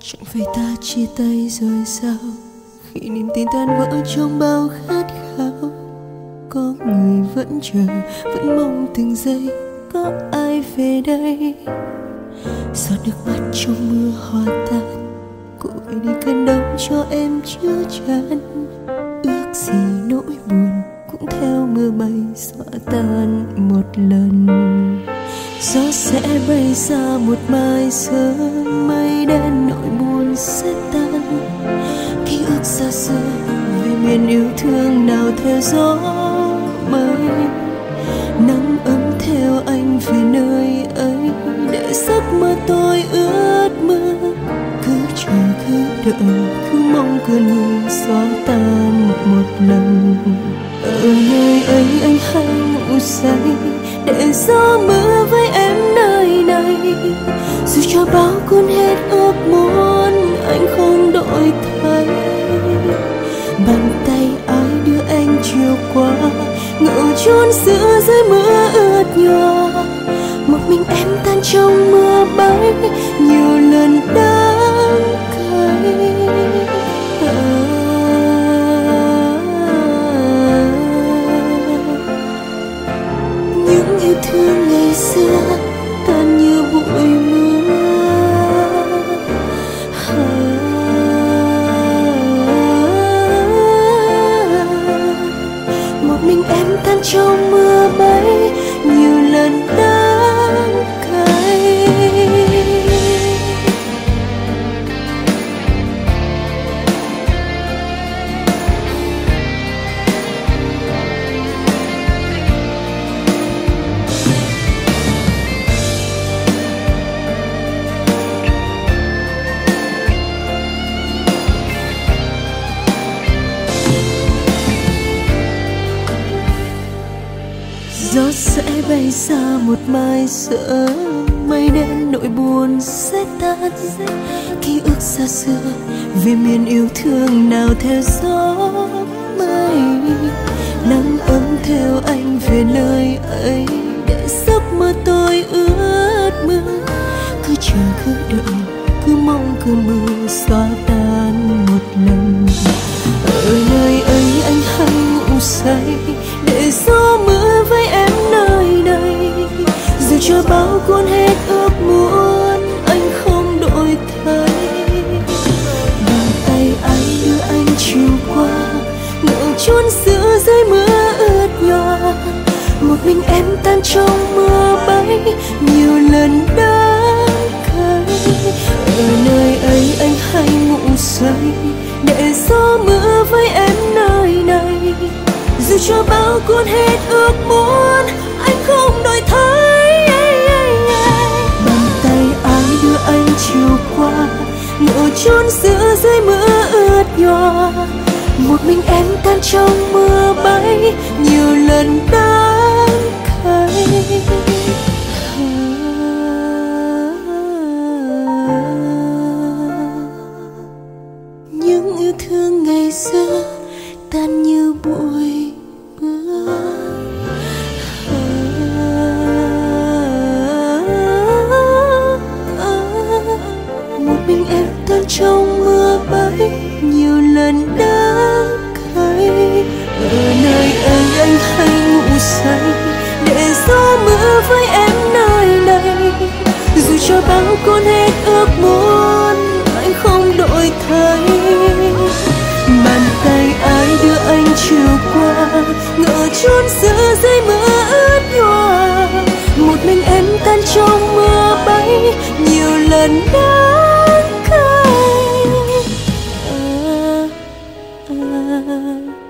chẳng phải ta chia tay rồi sao? Khi niềm tin tan vỡ trong bao khát khao, có người vẫn chờ, vẫn mong từng giây có ai về đây. Giọt nước mắt trong mưa hòa tan, cội đi cơn đau cho em chưa chan ước gì nỗi buồn cũng theo mưa bay xóa tan một lần gió sẽ bay xa một mai sớm mây đen nỗi buồn sẽ tan. Ký ức xa xưa về miền yêu thương nào theo gió bay nắng ấm theo anh về nơi ấy, để giấc mơ tôi ướt mưa cứ chờ, cứ đợi, cứ mong cơn mưa xóa tan một lần. Ở nơi ấy anh hãy ngủ say để gió mưa với em nơi này. Dù cho bao cuốn hết ước muốn, anh không đổi thay. Bàn tay ai đưa anh chiều qua ngự chôn giữa dưới mưa ướt nhòa. Một mình em tan trong mưa bay nhiều lần đã xưa tan như bụi mưa. Một mình em tan trong mưa. Bay xa một mai sợ mây đen, nỗi buồn sẽ tan. Ký ức xa xưa về miền yêu thương nào theo gió mây. Nắng ấm theo anh về nơi ấy, để giấc mơ tôi ướt mưa. Cứ chờ, cứ đợi, cứ mong cơn mưa xóa tan. Cho bao cuốn hết ước muốn, anh không đổi thay. Bàn tay anh đưa anh chiều qua ngỡ chôn giữa dưới mưa ướt nhòa. Một mình em tan trong mưa bay nhiều lần đắng cay ở nơi ấy anh hay ngủ say, để gió mưa với em nơi này. Dù cho bao cuốn hết ước muốn một mình em tan trong mưa bay nhiều lần đắng cay những yêu thương ngày xưa tan như bụi mưa một mình em tan trong mưa bay nhiều lần đắng thầy để gió mưa với em nơi đây dù cho bao con hết ước muốn, anh không đổi thay. Bàn tay ai đưa anh chiều qua, ngỡ chôn giữa dây mưa ướt nhòa. Một mình em tan trong mưa bay, nhiều lần đã cay. À. à, à.